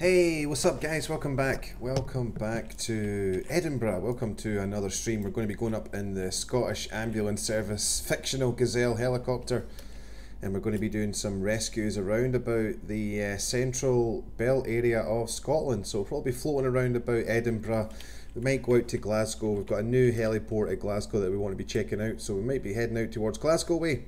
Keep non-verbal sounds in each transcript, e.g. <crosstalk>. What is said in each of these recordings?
Hey, what's up, guys? Welcome back. Welcome back to Edinburgh. Welcome to another stream. We're going to be going up in the Scottish Ambulance Service fictional Gazelle helicopter, and we're going to be doing some rescues around about the uh, central belt area of Scotland. So we'll probably be floating around about Edinburgh. We might go out to Glasgow. We've got a new heliport at Glasgow that we want to be checking out, so we might be heading out towards Glasgow way.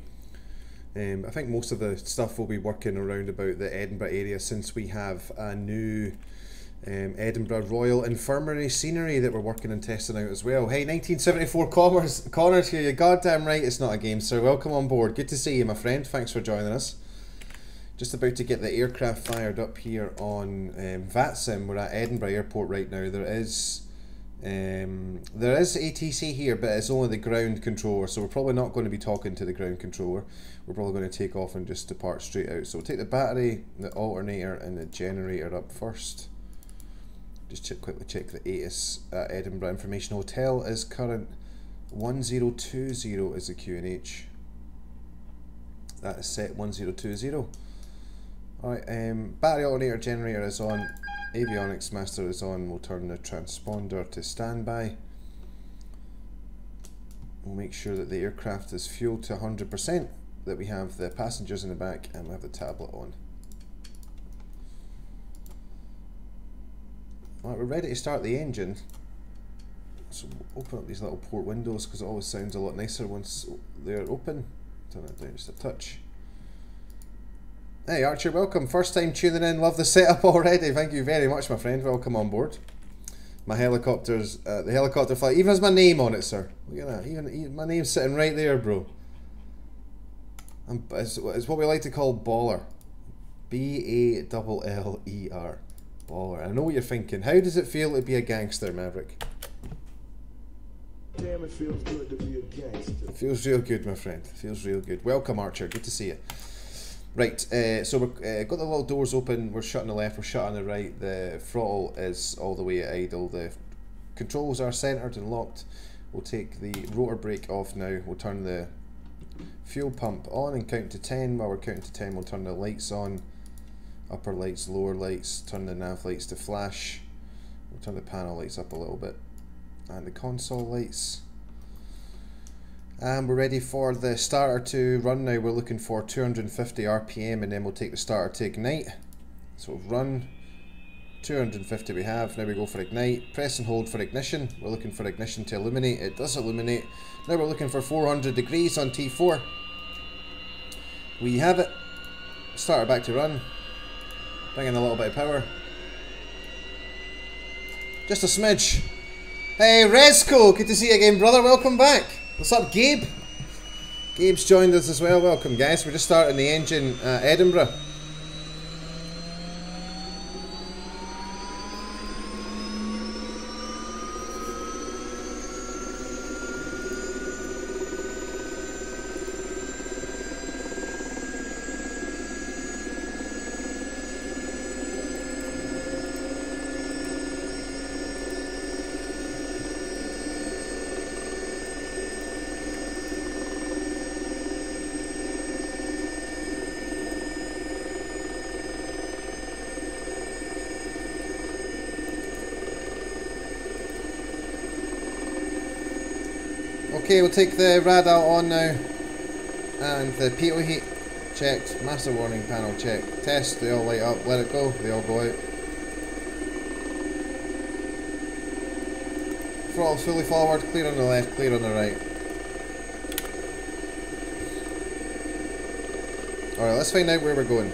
Um, I think most of the stuff will be working around about the Edinburgh area since we have a new um, Edinburgh Royal Infirmary scenery that we're working and testing out as well. Hey, 1974 Commerce, Connors here, you're goddamn right, it's not a game, sir. Welcome on board. Good to see you, my friend. Thanks for joining us. Just about to get the aircraft fired up here on um, VATSIM. We're at Edinburgh Airport right now. There is um, there is ATC here, but it's only the ground controller, so we're probably not going to be talking to the ground controller. We're probably going to take off and just depart straight out. So we'll take the battery, the alternator, and the generator up first. Just check, quickly check the ATIS uh, Edinburgh Information Hotel is current 1020 is the QNH. That is set 1020. Alright, um, battery alternator generator is on. Avionics master is on. We'll turn the transponder to standby. We'll make sure that the aircraft is fueled to 100%, that we have the passengers in the back and we have the tablet on. Alright, we're ready to start the engine. So open up these little port windows because it always sounds a lot nicer once they're open. Turn it down just a touch. Hey Archer, welcome. First time tuning in. Love the setup <laughs> already. Thank you very much, my friend. Welcome on board. My helicopter's uh, the helicopter flight even has my name on it, sir. Look at that. Even, even my name's sitting right there, bro. I'm, it's, it's what we like to call baller. B A double L E R. Baller. I know what you're thinking. How does it feel to be a gangster, Maverick? Damn, it feels good to be a gangster. It feels real good, my friend. It feels real good. Welcome, Archer. Good to see you. Right, uh, so we've uh, got the little doors open, we're shutting the left, we're shutting the right, the throttle is all the way at idle, the controls are centred and locked. We'll take the rotor brake off now, we'll turn the fuel pump on and count to 10. While we're counting to 10 we'll turn the lights on, upper lights, lower lights, turn the nav lights to flash, we'll turn the panel lights up a little bit, and the console lights. And we're ready for the starter to run now. We're looking for 250 RPM and then we'll take the starter to ignite. So run, 250 we have, now we go for ignite. Press and hold for ignition. We're looking for ignition to illuminate. It does illuminate. Now we're looking for 400 degrees on T4. We have it. Starter back to run. Bring in a little bit of power. Just a smidge. Hey, Resco! Good to see you again, brother. Welcome back. What's up, Gabe? Gabe's joined us as well. Welcome, guys. We're just starting the engine at Edinburgh. Okay, we'll take the radar on now. And the pitot heat checked. Master warning panel checked. Test, they all light up. Let it go. They all go out. Throttle fully forward. Clear on the left, clear on the right. Alright, let's find out where we're going.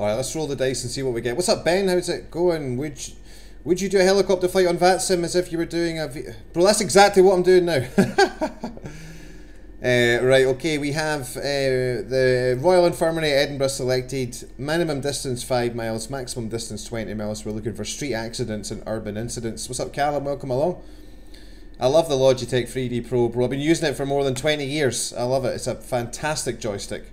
Alright, let's roll the dice and see what we get. What's up, Ben? How's it going? Would you, would you do a helicopter flight on VATSIM as if you were doing a... V Bro, that's exactly what I'm doing now. <laughs> uh, right, okay, we have uh, the Royal Infirmary Edinburgh selected. Minimum distance 5 miles, maximum distance 20 miles. We're looking for street accidents and urban incidents. What's up, Callum? Welcome along. I love the Logitech 3D Pro, bro. I've been using it for more than 20 years. I love it. It's a fantastic joystick.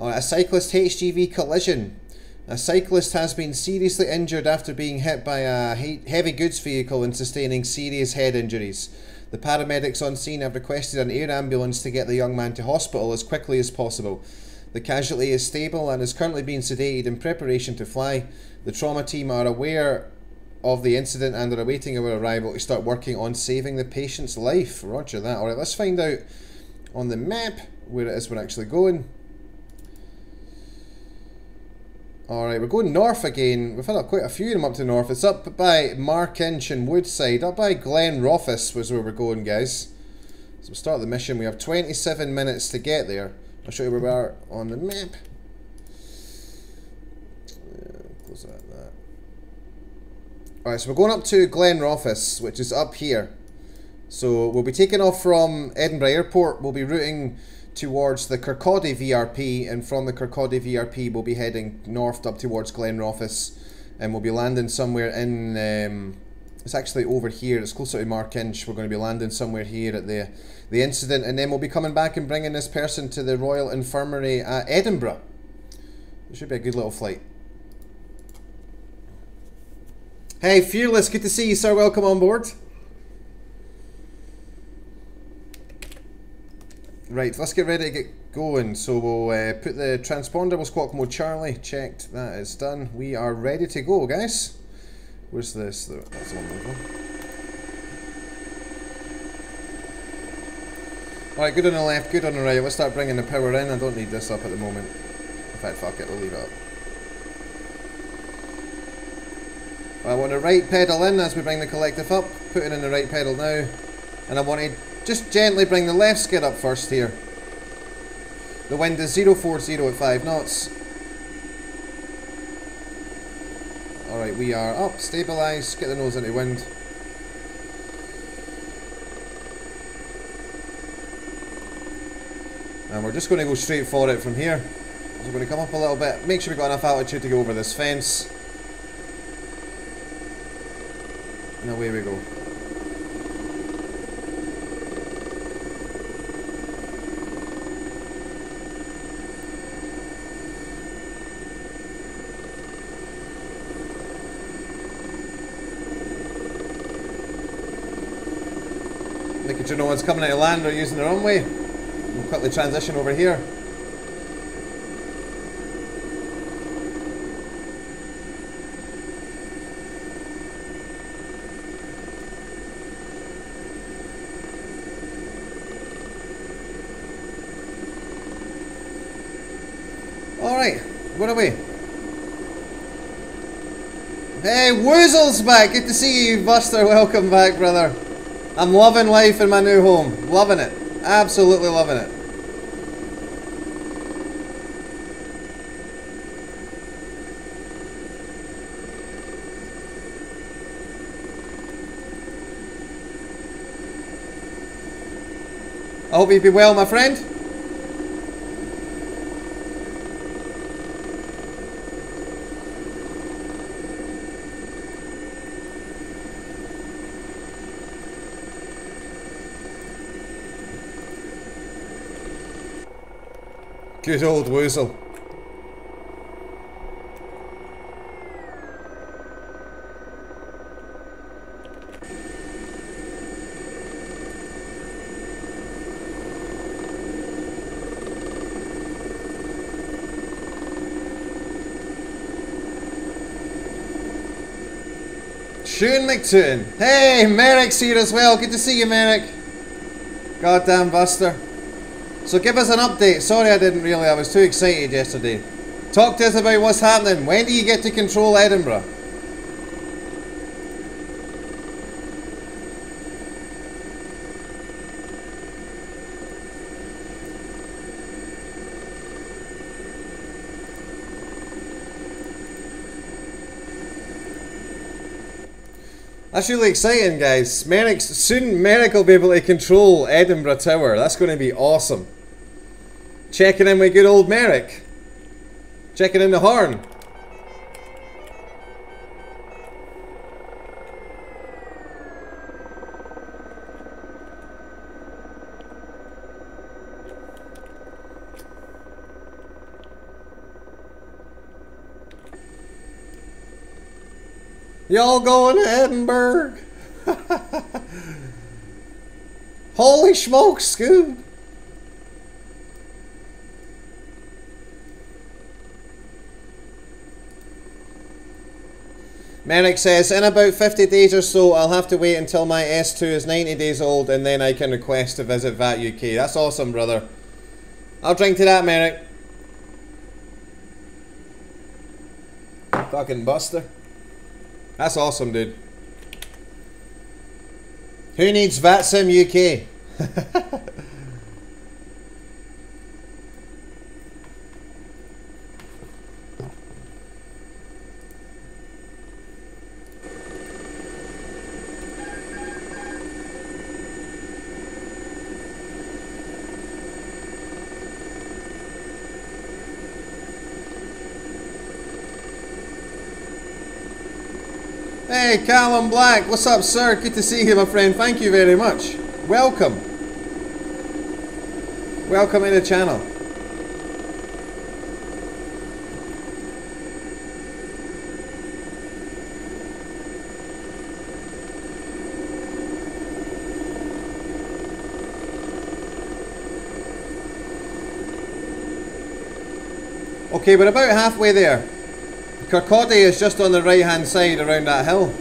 A cyclist HGV collision. A cyclist has been seriously injured after being hit by a heavy goods vehicle and sustaining serious head injuries. The paramedics on scene have requested an air ambulance to get the young man to hospital as quickly as possible. The casualty is stable and is currently being sedated in preparation to fly. The trauma team are aware of the incident and are awaiting our arrival to start working on saving the patient's life. Roger that. Alright, let's find out on the map where it is we're actually going. Alright, we're going north again. We've had quite a few of them up to north. It's up by Markinch and Woodside. Up by Glen Glenrothes was where we're going, guys. So we'll start the mission. We have 27 minutes to get there. I'll show you where we are on the map. close that, that. Alright, so we're going up to Glen Glenrothes, which is up here. So we'll be taking off from Edinburgh Airport. We'll be routing towards the Kirkcaldy VRP, and from the Kirkcaldy VRP, we'll be heading north up towards Glenrothes, and we'll be landing somewhere in. Um, it's actually over here. It's closer to Markinch. We're going to be landing somewhere here at the the incident, and then we'll be coming back and bringing this person to the Royal Infirmary at Edinburgh. It should be a good little flight. Hey, Fearless, good to see you, sir. Welcome on board. Right, let's get ready to get going. So we'll uh, put the transponder we'll squawk mode Charlie. Checked, that is done. We are ready to go, guys. Where's this? That's the one. Alright, good on the left, good on the right. Let's start bringing the power in. I don't need this up at the moment. In fact, fuck it, we'll leave it up. I want the right pedal in as we bring the collective up. Putting in the right pedal now. And I want to just gently bring the left skid up first here. The wind is 040 at 5 knots. Alright, we are up, stabilise, get the nose into wind. And we're just going to go straight for it from here. So we're going to come up a little bit, make sure we've got enough altitude to go over this fence. And away we go. Making sure no one's coming out of land or using their own way. We'll quickly transition over here. Alright, what away. Hey, Woozle's back! Good to see you, Buster. Welcome back, brother. I'm loving life in my new home. Loving it. Absolutely loving it. I hope you be well, my friend. Good old Woozle. Shane McToon. Hey, Merrick's here as well. Good to see you, Merrick. Goddamn Buster. So give us an update. Sorry I didn't really, I was too excited yesterday. Talk to us about what's happening. When do you get to control Edinburgh? That's really exciting, guys. Merrick, soon Merrick will be able to control Edinburgh Tower. That's going to be awesome. Checking in with good old Merrick. Checking in the horn. Y'all going to Edinburgh? <laughs> Holy smokes, Scoob! Merrick says, in about 50 days or so, I'll have to wait until my S2 is 90 days old and then I can request to visit VAT UK. That's awesome, brother. I'll drink to that, Merrick. Fucking Buster. That's awesome, dude. Who needs VATSIM UK? <laughs> Hey, Callum Black, what's up, sir? Good to see you, my friend. Thank you very much. Welcome. Welcome to the channel. Okay, we're about halfway there. Kirkcaldy is just on the right hand side around that hill.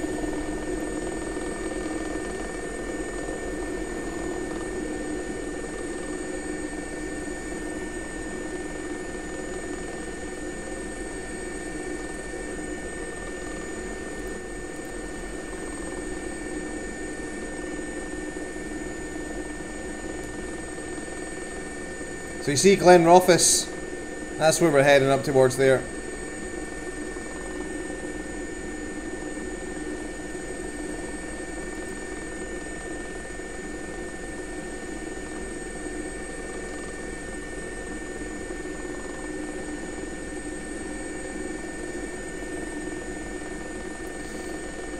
So you see Glen Glenrothes, that's where we're heading up towards there.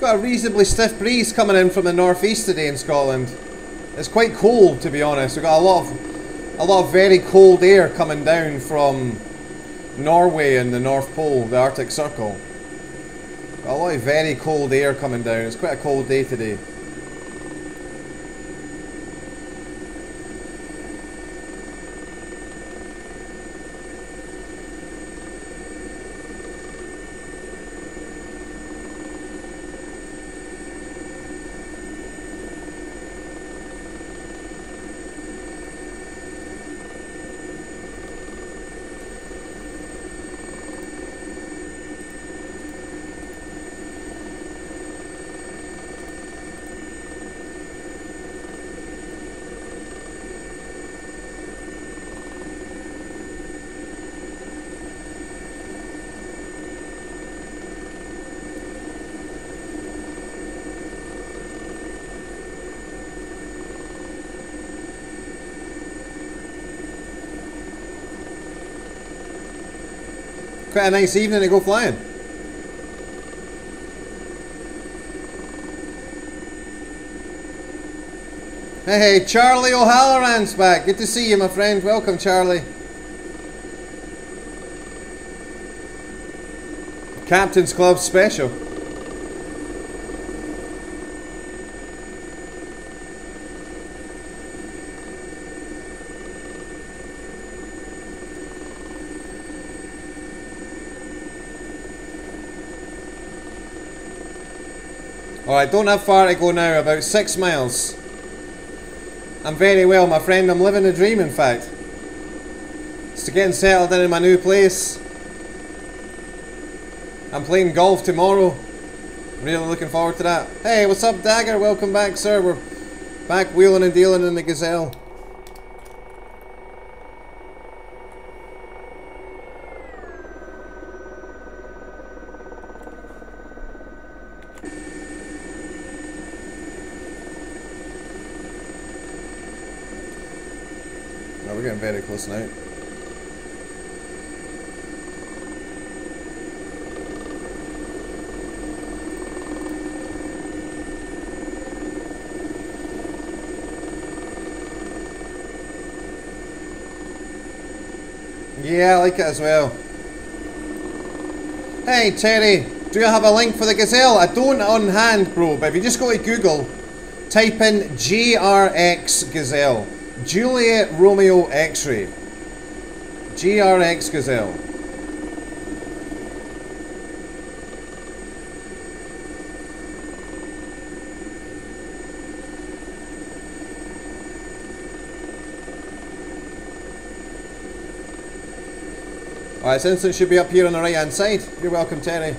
Got a reasonably stiff breeze coming in from the northeast today in Scotland. It's quite cold to be honest. We've got a lot of a lot of very cold air coming down from Norway and the North Pole, the Arctic Circle. Got a lot of very cold air coming down. It's quite a cold day today. A nice evening to go flying. Hey hey, Charlie O'Halloran's back. Good to see you, my friend. Welcome, Charlie. Captain's Club special. Alright, don't have far to go now, about six miles. I'm very well, my friend. I'm living the dream, in fact. It's Just getting settled in my new place. I'm playing golf tomorrow. Really looking forward to that. Hey, what's up, Dagger? Welcome back, sir. We're back wheeling and dealing in the Gazelle. No, close now. Yeah, I like it as well. Hey, Terry. Do you have a link for the Gazelle? I don't on hand, bro, but if you just go to Google, type in GRX Gazelle. Juliet Romeo X-Ray. GRX Gazelle. Alright, this should be up here on the right hand side. You're welcome, Terry.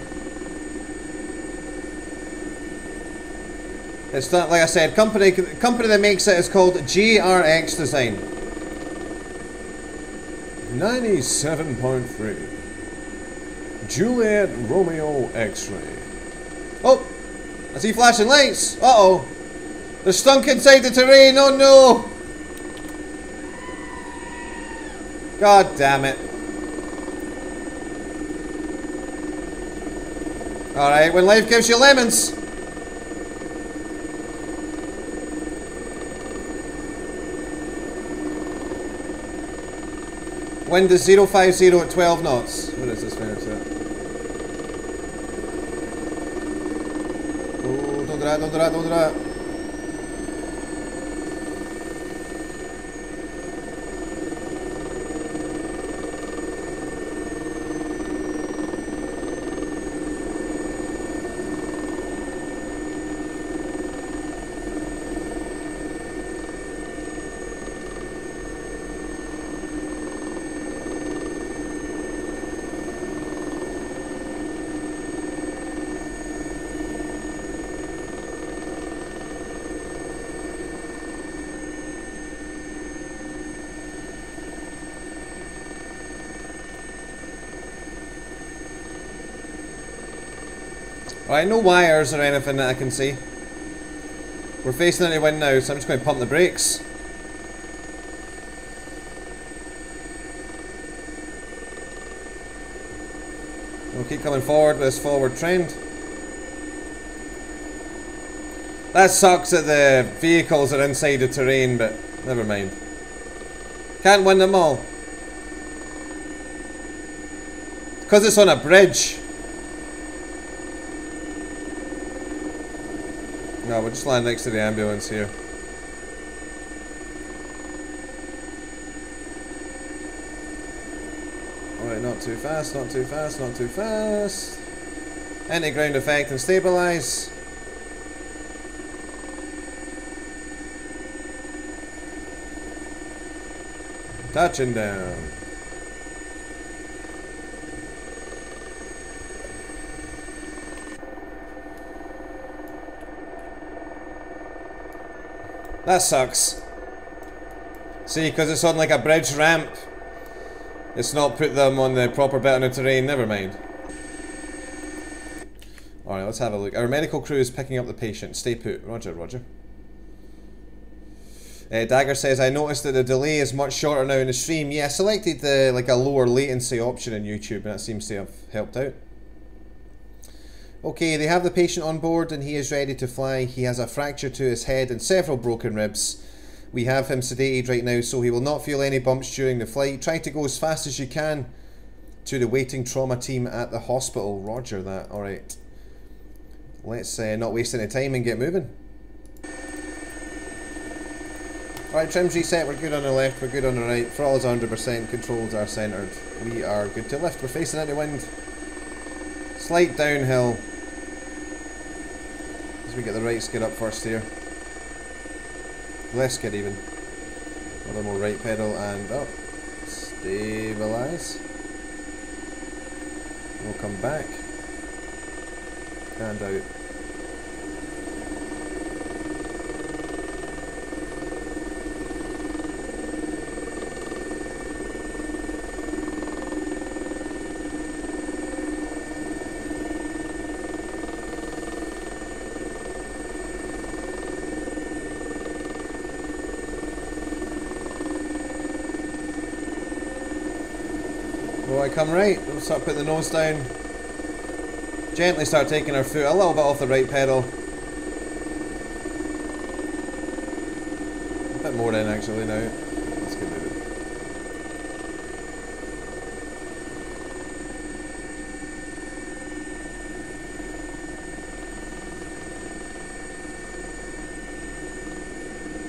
It's not like I said, company company that makes it is called GRX Design. 97.3 Juliet Romeo X-Ray. Oh! I see flashing lights! Uh oh! They're stunk inside the terrain! Oh no! God damn it. Alright, when life gives you lemons. Wind is 050 at 12 knots. What is this minute at? Oh, don't do that, don't do that, don't do that. Alright, no wires or anything that I can see. We're facing any wind now, so I'm just going to pump the brakes. We'll keep coming forward with this forward trend. That sucks that the vehicles are inside the terrain, but never mind. Can't win them all. Because it's on a bridge. No, we'll just land next to the ambulance here. Alright, not too fast, not too fast, not too fast. Anti-ground effect and stabilize. Touching down. That sucks. See, because it's on like a bridge ramp. It's not put them on the proper bit of terrain, never mind. Alright, let's have a look. Our medical crew is picking up the patient. Stay put. Roger, roger. Uh, Dagger says, I noticed that the delay is much shorter now in the stream. Yeah, I selected the like a lower latency option in YouTube and that seems to have helped out. Okay, they have the patient on board and he is ready to fly. He has a fracture to his head and several broken ribs. We have him sedated right now so he will not feel any bumps during the flight. Try to go as fast as you can to the waiting trauma team at the hospital. Roger that. Alright. Let's uh, not waste any time and get moving. Alright, trims reset. We're good on the left, we're good on the right. Throttle's 100%, controls are centered. We are good to lift. We're facing into wind. Slight downhill. As we get the right skid up first here. Left skid even. A little more right pedal and up. Stabilize. We'll come back. And out. I come right? Start putting the nose down. Gently start taking our foot a little bit off the right pedal. A bit more in actually now. That's good moving.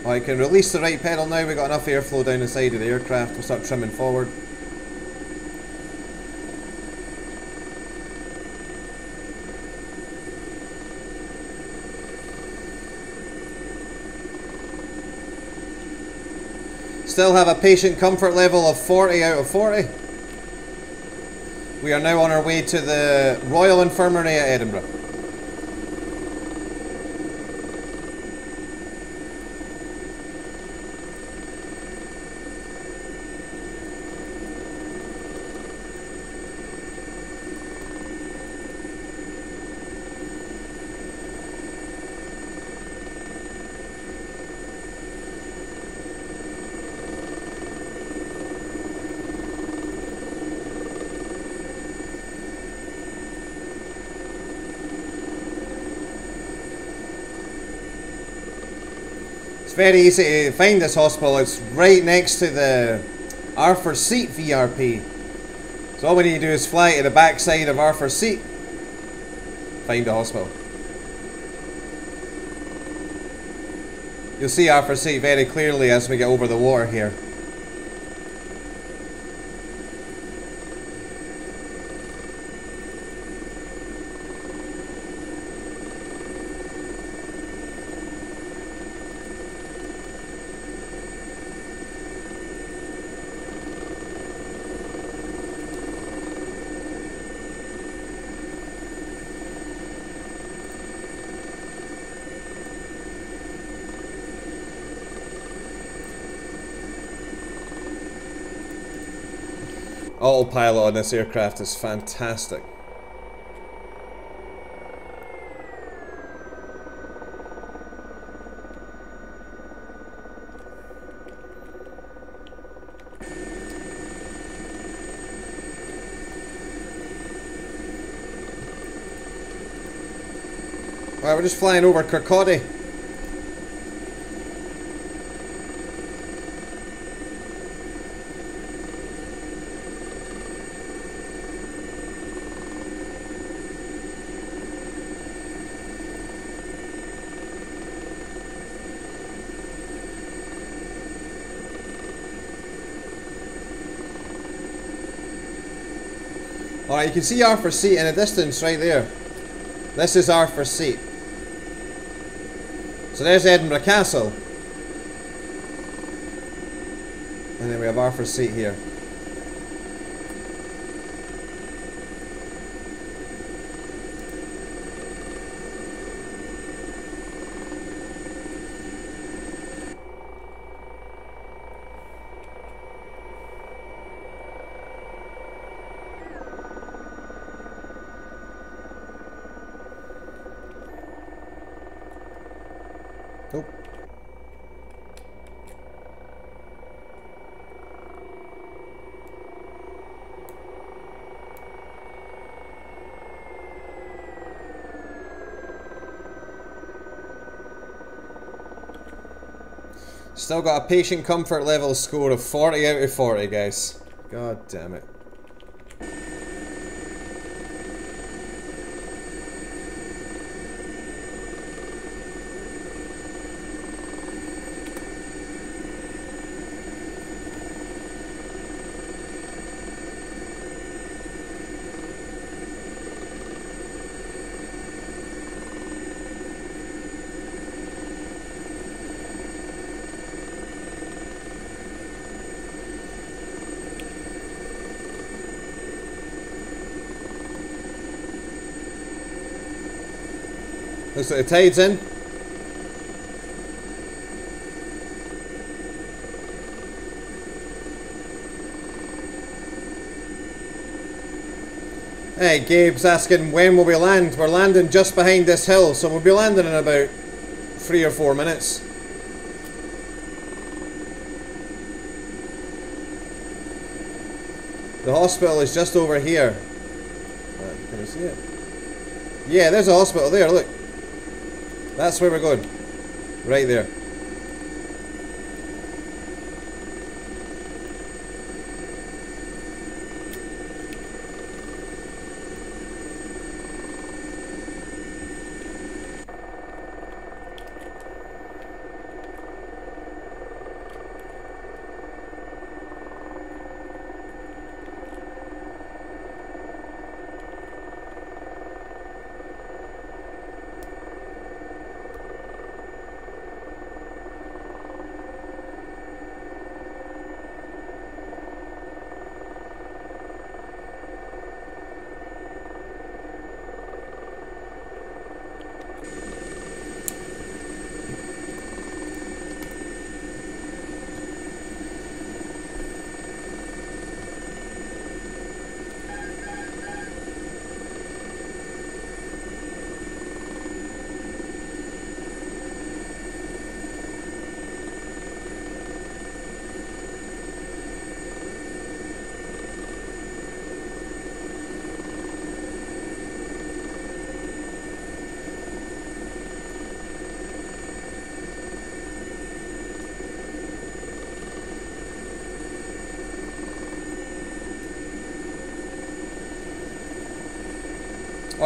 Oh, I can release the right pedal now, we've got enough airflow down the side of the aircraft, we'll start trimming forward. Still have a patient comfort level of 40 out of 40. We are now on our way to the Royal Infirmary at Edinburgh. Very easy to find this hospital. It's right next to the Arthur Seat VRP. So all we need to do is fly to the backside of Arthur Seat. Find the hospital. You'll see Arthur Seat very clearly as we get over the water here. Autopilot on this aircraft is fantastic. Alright, we're just flying over Kirkcaldy. You can see Arthur Seat in the distance right there. This is Arthur Seat. So there's Edinburgh Castle. And then we have Arthur Seat here. Nope. Still got a patient comfort level score of 40 out of 40, guys. God damn it. Looks like the tide's in. Hey, Gabe's asking when will we land? We're landing just behind this hill, so we'll be landing in about three or four minutes. The hospital is just over here. Uh, can I see it? Yeah, there's a hospital there, look. That's where we're going. Right there.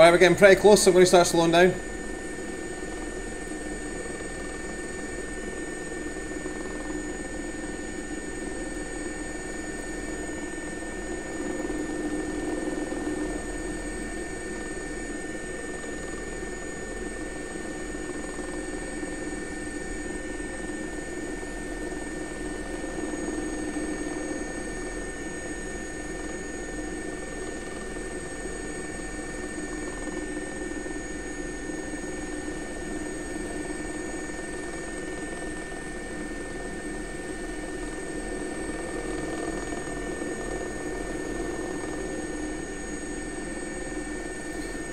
Alright, we're getting pretty close, so I'm going to start slowing down.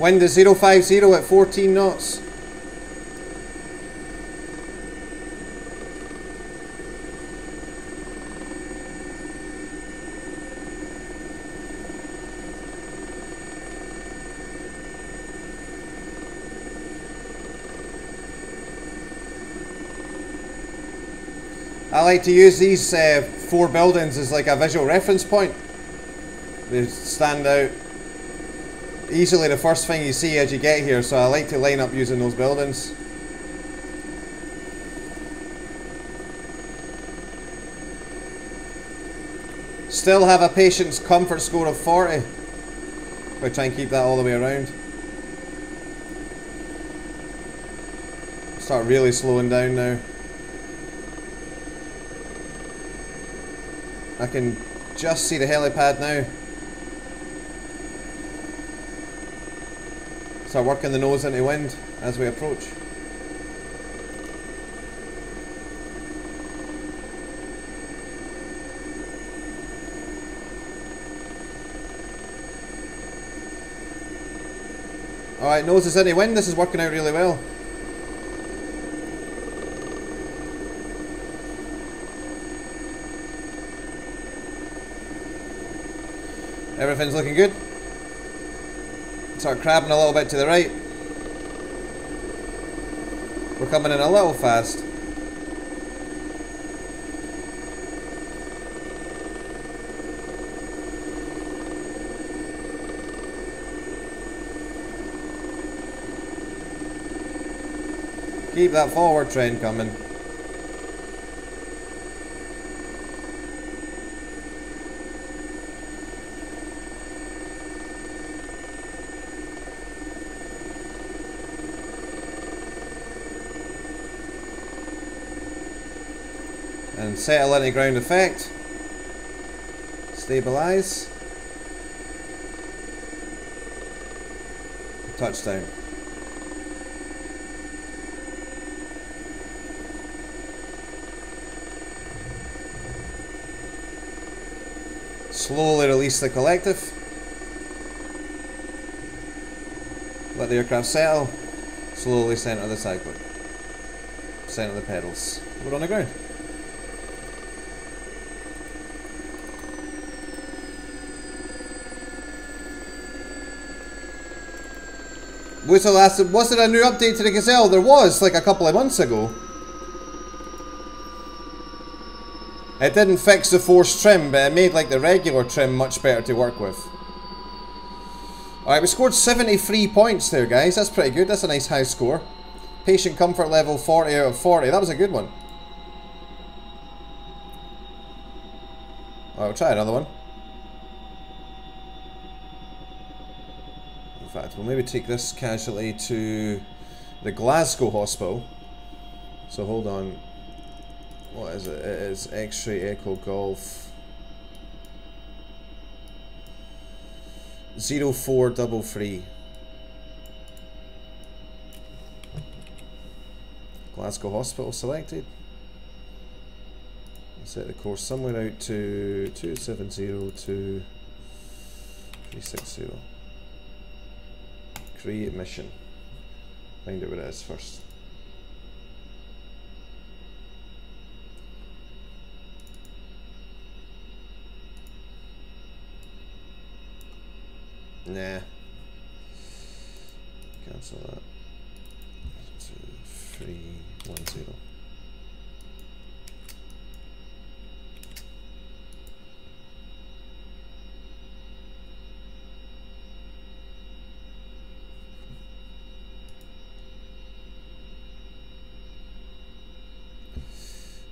Wind is 050 at 14 knots. I like to use these uh, four buildings as like a visual reference point. They stand out easily the first thing you see as you get here, so I like to line up using those buildings. Still have a patient's comfort score of 40. I try and keep that all the way around. Start really slowing down now. I can just see the helipad now. Start working the nose into wind as we approach. Alright, nose is into wind, this is working out really well. Everything's looking good. Start crabbing a little bit to the right. We're coming in a little fast. Keep that forward trend coming. And settle any ground effect. Stabilize. Touchdown. Slowly release the collective. Let the aircraft settle. Slowly center the cyclic. Center the pedals. We're on the ground. Was the last? Was it a new update to the Gazelle? There was like a couple of months ago. It didn't fix the forced trim, but it made like the regular trim much better to work with. Alright, we scored 73 points there, guys. That's pretty good. That's a nice high score. Patient comfort level 40 out of 40. That was a good one. We'll try another one. In fact, we'll maybe take this casualty to the Glasgow Hospital. So hold on. What is it? It is X-ray Echo Golf. Zero four double three. Glasgow Hospital selected. Set the course somewhere out to two seven zero to three six zero. Create mission. Find out what it is first. Nah. Cancel that. Two, three, one, zero.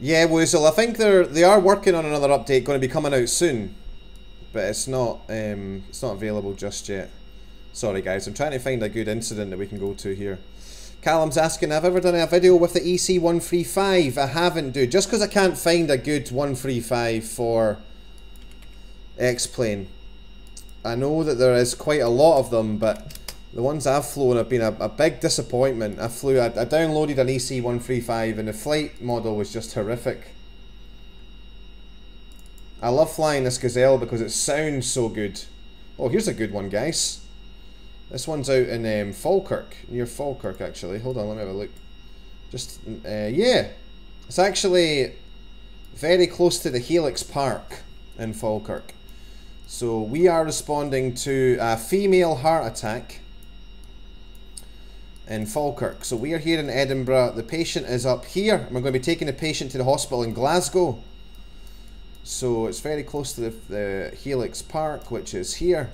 Yeah, Woozle, I think they're they are working on another update going to be coming out soon. But it's not um, it's not available just yet. Sorry guys, I'm trying to find a good incident that we can go to here. Callum's asking, I've ever done a video with the EC135? I haven't, dude. Just because I can't find a good 135 for X-Plane. I know that there is quite a lot of them, but the ones I've flown have been a, a big disappointment. I flew, I, I downloaded an EC135 and the flight model was just horrific. I love flying this Gazelle because it sounds so good. Oh, here's a good one, guys. This one's out in um, Falkirk, near Falkirk actually. Hold on, let me have a look. Just, uh, yeah. It's actually very close to the Helix Park in Falkirk. So we are responding to a female heart attack in Falkirk. So we are here in Edinburgh. The patient is up here. We're going to be taking the patient to the hospital in Glasgow. So it's very close to the, the Helix Park, which is here.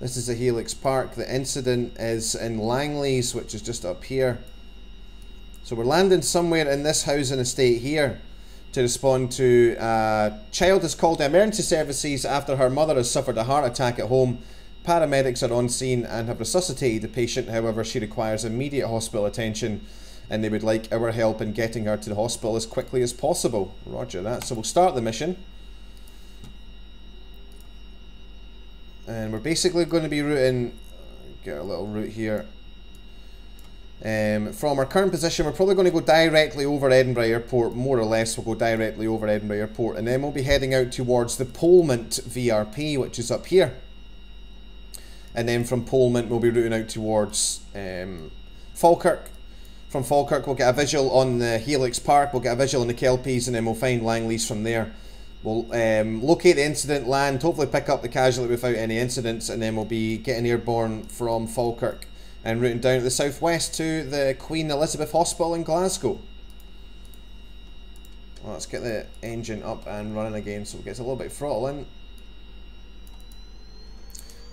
This is the Helix Park. The incident is in Langlees, which is just up here. So we're landing somewhere in this housing estate here to respond to a uh, child has called the emergency services after her mother has suffered a heart attack at home. Paramedics are on scene and have resuscitated the patient. However, she requires immediate hospital attention and they would like our help in getting her to the hospital as quickly as possible. Roger that. So we'll start the mission. and we're basically going to be routing get a little route here um, from our current position we're probably going to go directly over Edinburgh Airport more or less we'll go directly over Edinburgh Airport and then we'll be heading out towards the Polmont VRP which is up here and then from Polmont we'll be routing out towards um, Falkirk from Falkirk we'll get a visual on the Helix Park we'll get a visual on the Kelpies and then we'll find Langlees from there We'll um, locate the incident, land, hopefully pick up the casualty without any incidents, and then we'll be getting airborne from Falkirk and routing down to the southwest to the Queen Elizabeth Hospital in Glasgow. Well, let's get the engine up and running again so it gets a little bit throttle in.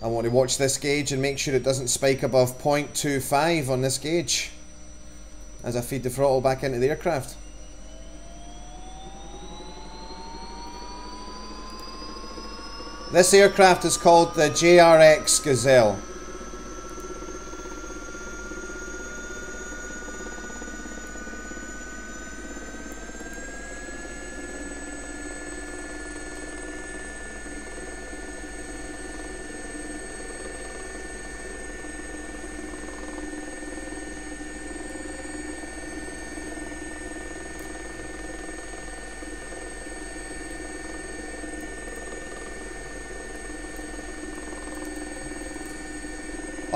I want to watch this gauge and make sure it doesn't spike above 0.25 on this gauge as I feed the throttle back into the aircraft. This aircraft is called the JRX Gazelle.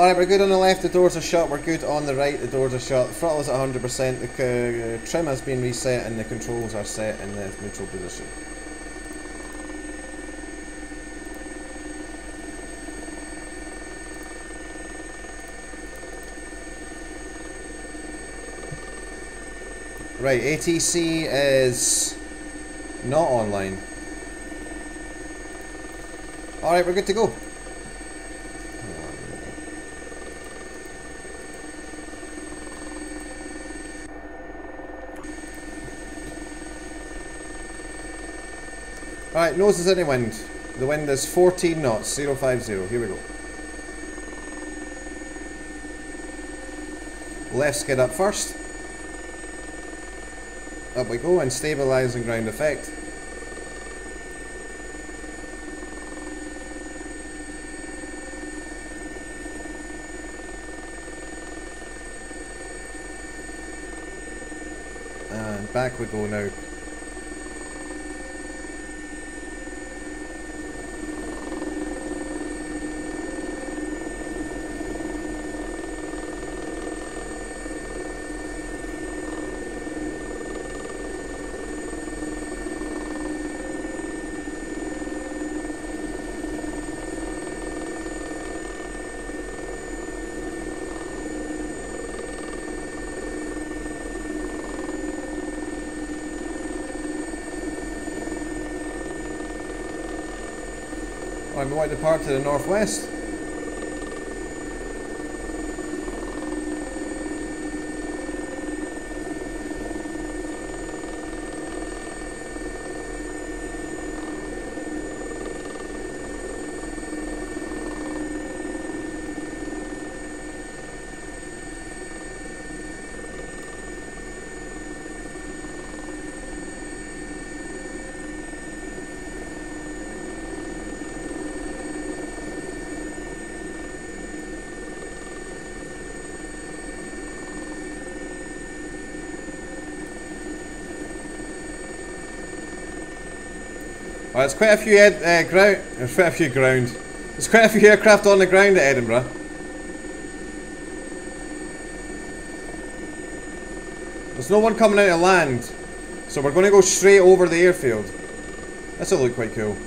Alright, we're good on the left, the doors are shut. We're good on the right, the doors are shut. The throttle is at 100%. The uh, trim has been reset and the controls are set in the neutral position. Right, ATC is not online. Alright, we're good to go. Right, nose is any wind. The wind is 14 knots, 050. Here we go. Left skid up first. Up we go and stabilising ground effect. And back we go now. I might depart to the northwest. Oh, there's quite a few uh, ground. There's quite a few ground. There's quite a few aircraft on the ground at Edinburgh. There's no one coming out of land, so we're going to go straight over the airfield. This will look quite cool.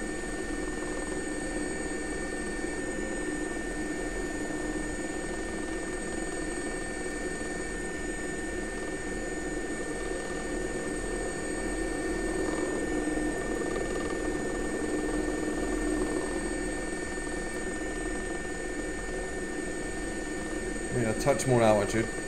More altitude.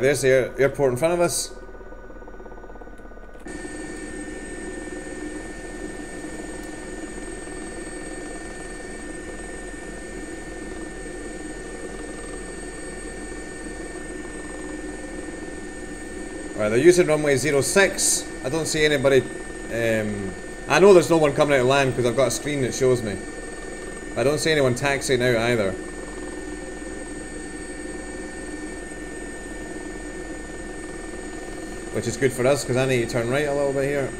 There's the air airport in front of us. Right, they're using runway 06. I don't see anybody. Um, I know there's no one coming out of land because I've got a screen that shows me. I don't see anyone taxiing out either. Which is good for us because I need to turn right a little bit here.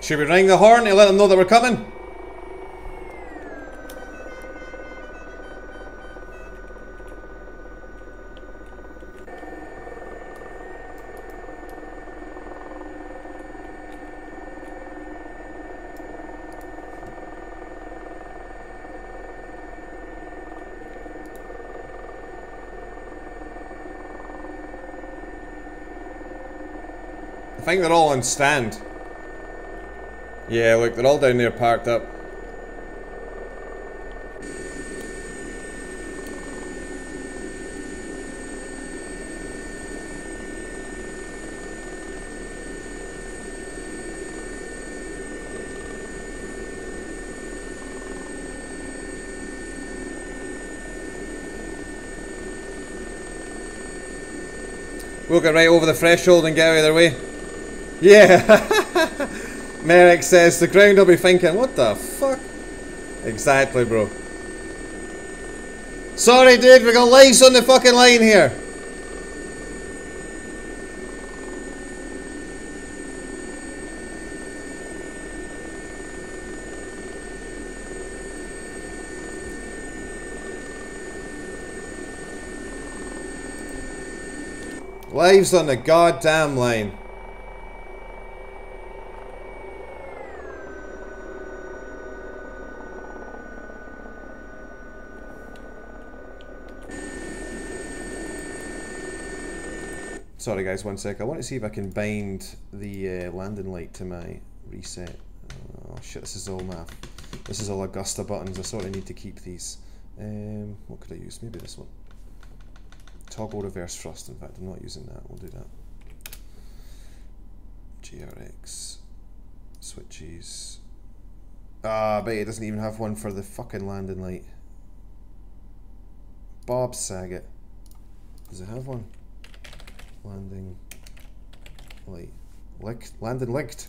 Should we ring the horn to let them know that we're coming? They're all on stand. Yeah, look, they're all down there parked up. We'll get right over the threshold and get out of their way. Yeah! <laughs> Merrick says the ground will be thinking, what the fuck? Exactly, bro. Sorry, dude, we got lights on the fucking line here. Lives on the goddamn line. Sorry guys, one sec. I want to see if I can bind the uh, landing light to my reset. Oh shit, this is all my... This is all Agusta buttons. I sort of need to keep these. Um, what could I use? Maybe this one. Toggle reverse thrust. In fact, I'm not using that. We'll do that. GRX. Switches. Ah, I bet it doesn't even have one for the fucking landing light. Bob Saget. Does it have one? Landing light. Lick landing licked.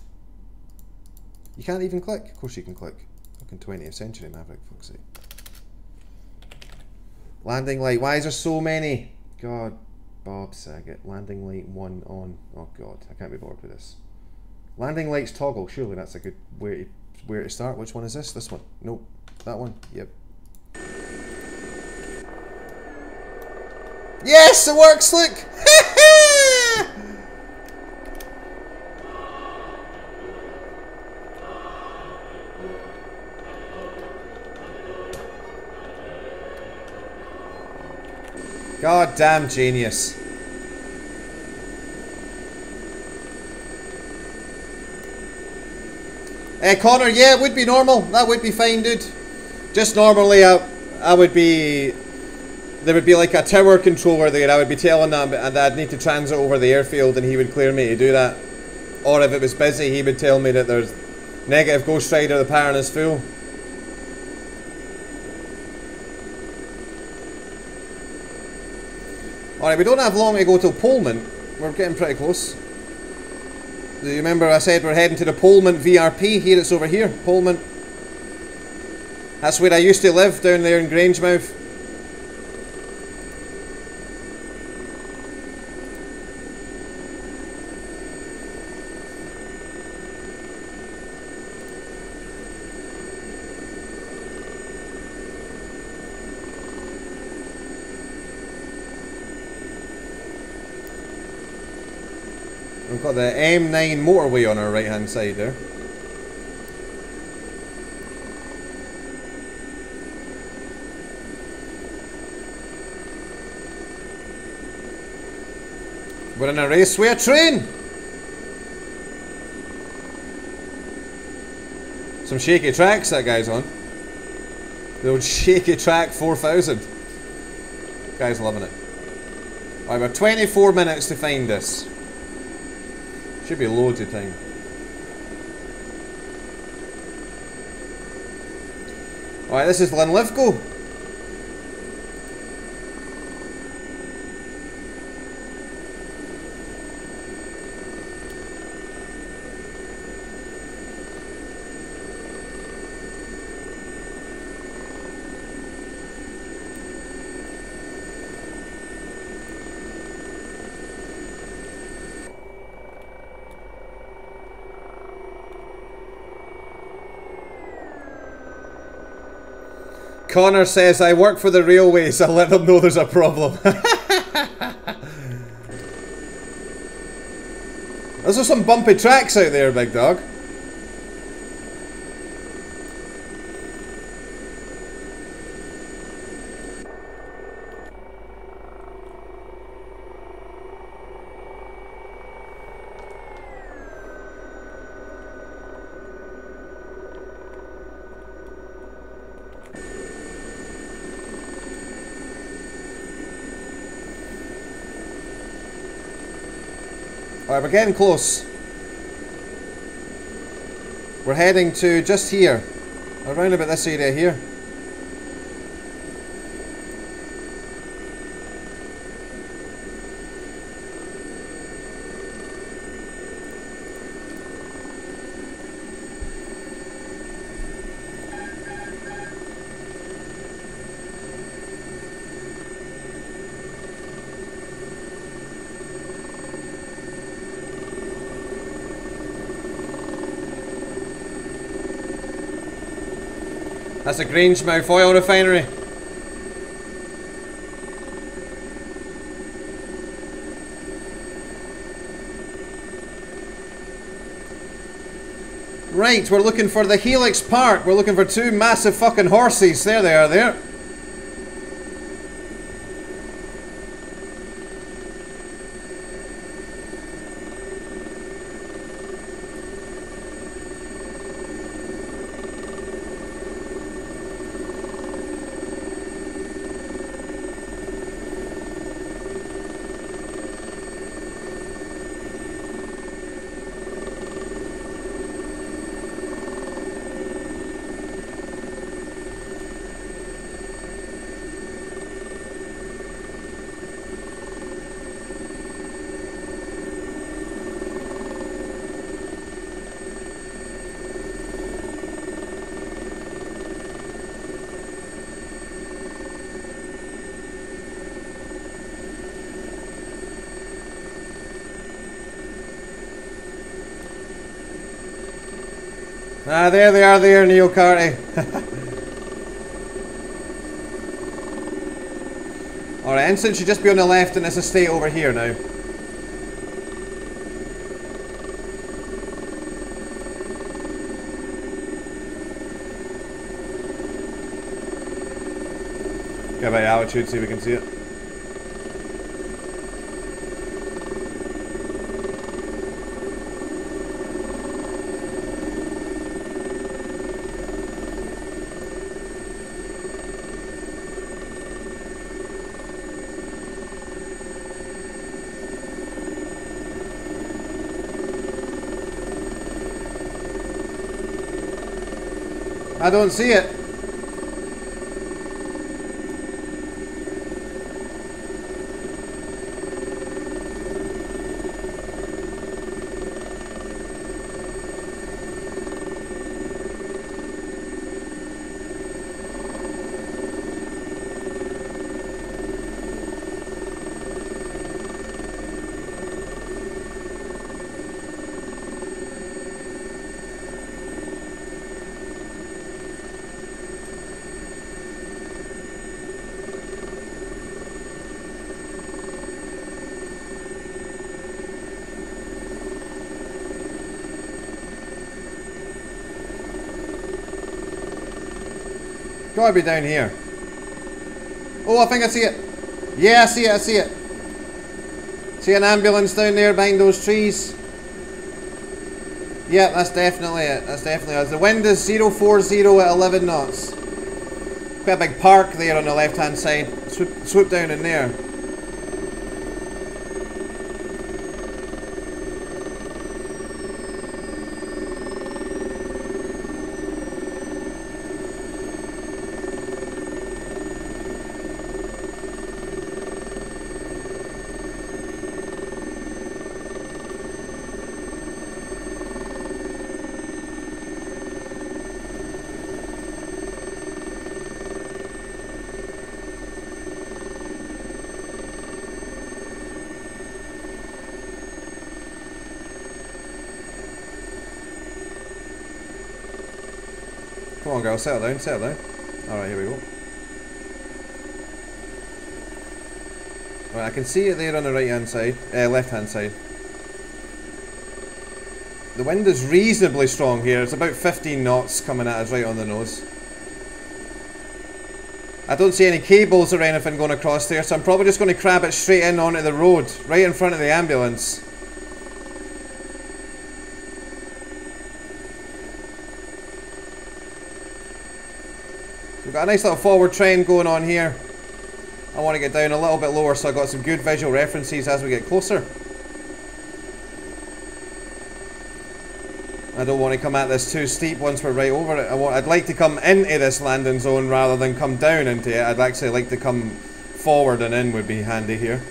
You can't even click. Of course you can click. Fucking 20th century Maverick, fuck's sake. Landing light. Why is there so many? God. Bob Saget. Landing light one on. Oh god, I can't be bored with this. Landing lights toggle. Surely that's a good way to where to start. Which one is this? This one. Nope. That one. Yep. Yes, it works. Look. God damn genius. Eh, Connor, yeah, it would be normal. That would be fine, dude. Just normally, I, I would be. There would be like a tower controller there. I would be telling them that I'd need to transit over the airfield, and he would clear me to do that. Or if it was busy, he would tell me that there's negative Ghost Rider, the power is full. Alright, we don't have long to go till Polmont. We're getting pretty close. Do you remember I said we're heading to the Polmont VRP? Here it's over here, Polmont. That's where I used to live, down there in Grangemouth. We've got the M9 motorway on our right hand side there. We're in a raceway train! Some shaky tracks that guy's on. The old shaky track 4000. Guy's loving it. Alright, we're 24 minutes to find this. Should be loads of time. Alright, this is Linlithgow. Connor says, I work for the railways, <laughs> I'll let them know there's a problem. <laughs> Those are some bumpy tracks out there, big dog. Alright, we're getting close. We're heading to just here. Around about this area here. That's a Grangemouth oil refinery. Right, we're looking for the Helix Park. We're looking for two massive fucking horses. There they are there. Ah, there they are there, Neo Carty. <laughs> Alright, Ensign should just be on the left in this estate over here now. Get a of altitude, see if we can see it. I don't see it. Gotta be down here. Oh, I think I see it. Yeah, I see it, I see it. See an ambulance down there behind those trees? Yeah, that's definitely it. That's definitely us. The wind is 040 at 11 knots. Quite a big park there on the left hand side. Swoop, swoop down in there. Come on, girl, settle down, settle down. Alright, here we go. I can see it there on the right hand side, uh, left hand side. The wind is reasonably strong here. It's about 15 knots coming at us right on the nose. I don't see any cables or anything going across there, so I'm probably just going to crab it straight in onto the road, right in front of the ambulance. Got a nice little forward trend going on here. I want to get down a little bit lower so I've got some good visual references as we get closer. I don't want to come at this too steep once we're right over it. I want, I'd like to come into this landing zone rather than come down into it. I'd actually like to come forward and in would be handy here.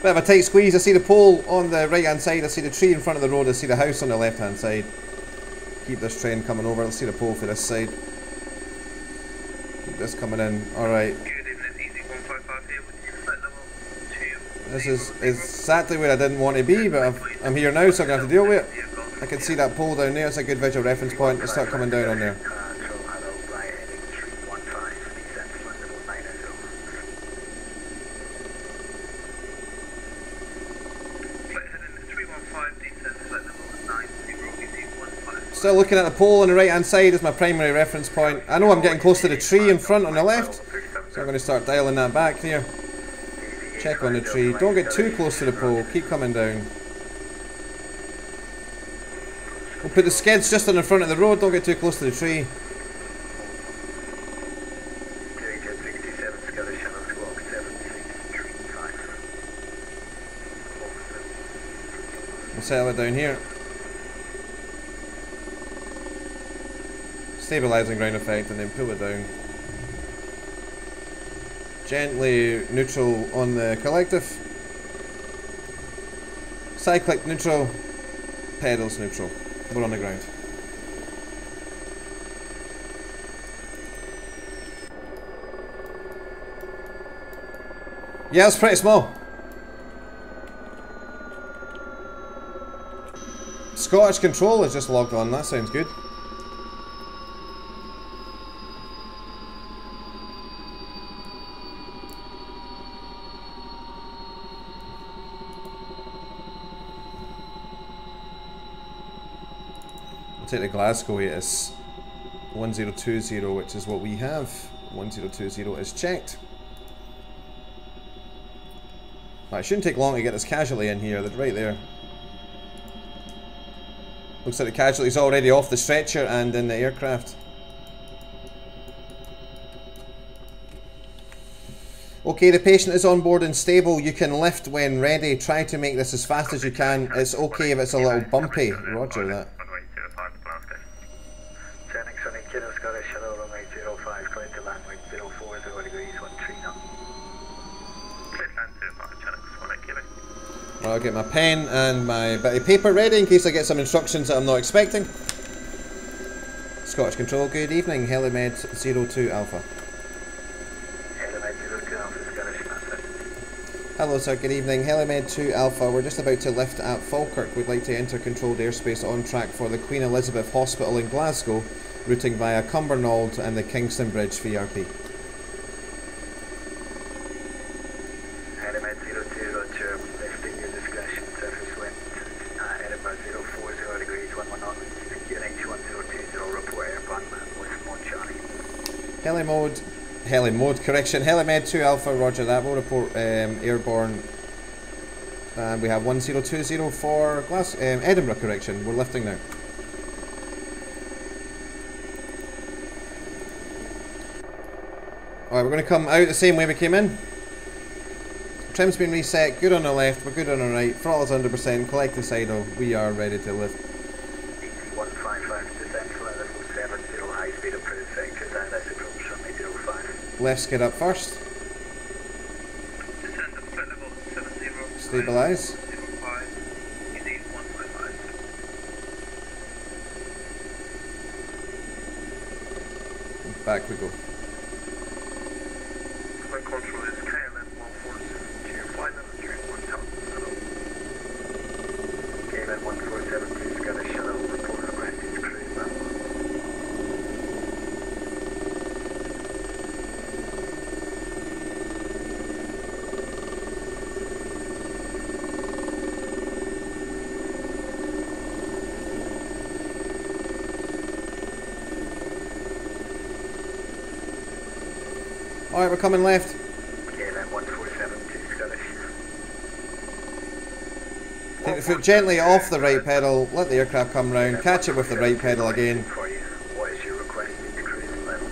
Bit of a tight squeeze. I see the pole on the right hand side. I see the tree in front of the road. I see the house on the left hand side. Keep this train coming over. Let's see the pole for this side. This coming in. Alright. This is exactly where I didn't want to be, but I've, I'm here now, so I'm going to have to deal with it. I can see that pole down there. It's a good visual reference point. Let's start coming down on there. Still looking at the pole on the right hand side as my primary reference point. I know I'm getting close to the tree in front on the left, so I'm going to start dialing that back here. Check on the tree. Don't get too close to the pole. Keep coming down. We'll put the skids just on the front of the road. Don't get too close to the tree. We'll settle it down here. Stabilising ground effect and then pull it down. Gently neutral on the collective. Cyclic neutral. Pedals neutral. We're on the ground. Yeah, it's pretty small. Scottish Control is just logged on, that sounds good. Glasgow is 1020, which is what we have. 1020 is checked. Right, it shouldn't take long to get this casualty in here, That right there. Looks like the casualty's already off the stretcher and in the aircraft. Okay, the patient is on board and stable. You can lift when ready. Try to make this as fast as you can. It's okay if it's a little bumpy. Roger that. Get my pen and my bit of paper ready in case I get some instructions that I'm not expecting. Scottish Control, good evening. Helimed 02 Alpha. Helimed 02 Alpha, Scottish Master. Hello sir, good evening. Helimed 2 Alpha, we're just about to lift at Falkirk. We'd like to enter controlled airspace on track for the Queen Elizabeth Hospital in Glasgow, routing via Cumbernauld and the Kingston Bridge VRP. Helimed 02 Roger, lifting your discretion, surface wind at Edinburgh 040 degrees 11 knots, QNH 1020, report airborne with Mon Charlie. Mode, heli mode, correction. Heli Helimed 2 Alpha, roger that. We'll report um, airborne. And we have 1020 for Glas- um, Edinburgh, correction. We're lifting now. Alright, we're going to come out the same way we came in. Trim's been reset, good on the left, we're good on the right. Throttle's 100%, collecting sidle, we are ready to lift. ET 155 descent to level 70, high speed approved sector, direct approach runway 05. Left skid up first, Descent to flight level 70. stabilise. 05, ET 155. Back we go. Flight control is KLM 1472, flight level 31,000. KLM 1472, Scottish Shuttle, report requested to cruise level. Alright, we're coming left. KLM 1472, Scottish. Take the foot gently off the right pedal, let the aircraft come round, catch it with the right pedal again. For you, what is your requested to cruise level?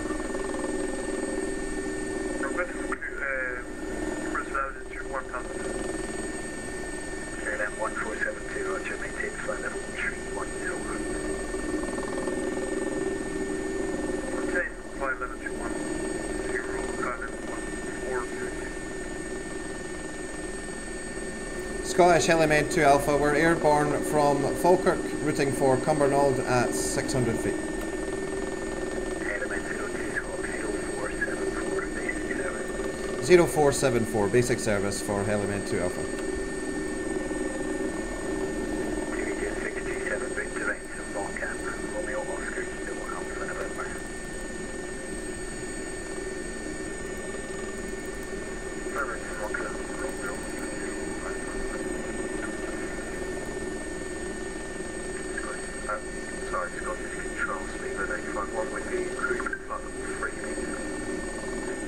cruise altitude 1000. KLM 1472, roger, maintain flight level 310. Obtain flight level 210, Island 142. Helimed 2 Alpha, we're airborne from Falkirk, routing for Cumbernauld at 600 feet. Helimed 02, Hawk 0474, basic service. 0474, basic service for Helimed 2 Alpha. Immediate 627, big terrain, so Volcam, Romeo Oscar, Kilo Alpha November. Service Rocker, Romeo, uh, sorry, Scottish Control, speed at 851 with the cruise flight level 3 meters.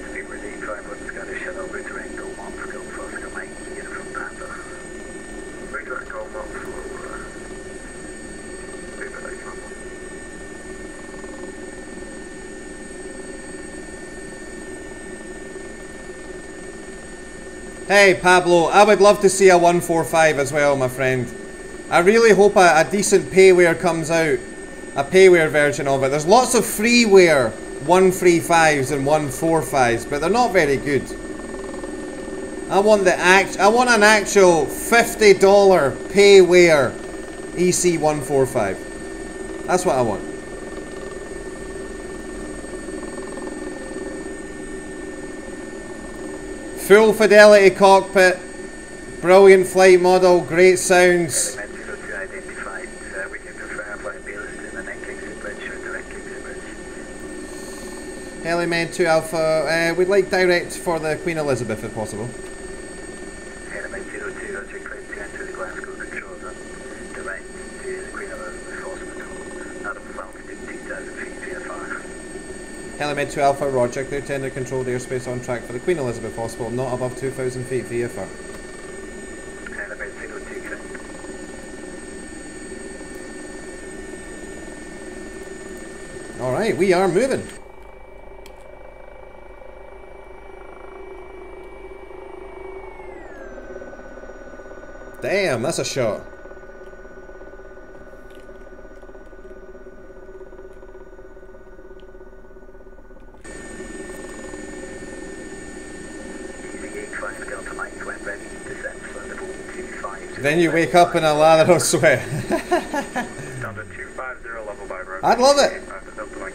Speed with 851, Scottish Shuttle, route terrain, Go Mont, Go Oscar, Mike, Uniform Panther. Big that goal up for, uh, speed at 851. Hey Pablo, I would love to see a 145 as well, my friend. I really hope a, a decent payware comes out. A payware version of it. There's lots of freeware 135s and 145s, but they're not very good. I want the act I want an actual $50 payware EC145. That's what I want. Full fidelity cockpit, brilliant flight model, great sounds. Helimed 02 identified, uh, we can prefer flight Baillieston and then Kingston Bridge or direct Kingston Bridge. Helimed 2 Alpha, uh, we'd like direct for the Queen Elizabeth if possible. Helimed 02, roger, clear to enter the Glasgow control zone. Direct to the Queen Elizabeth Hospital, out of altitude 2000 feet VFR. 2 Alpha, Roger, clear tender controlled airspace on track for the Queen Elizabeth Hospital, not above 2,000 feet VFR. Helimed 02, correct. Alright, we are moving. Damn, that's a shot. Easy 85 Delta Mike, when ready, descent for level 250. Then you wake up in a lather of sweat. Down to 250 level by. I'd love it. After Delta Mike.